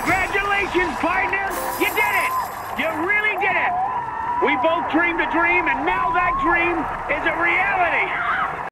Congratulations, partner! You did it! You really did it! We both dreamed a dream, and now that dream is a reality!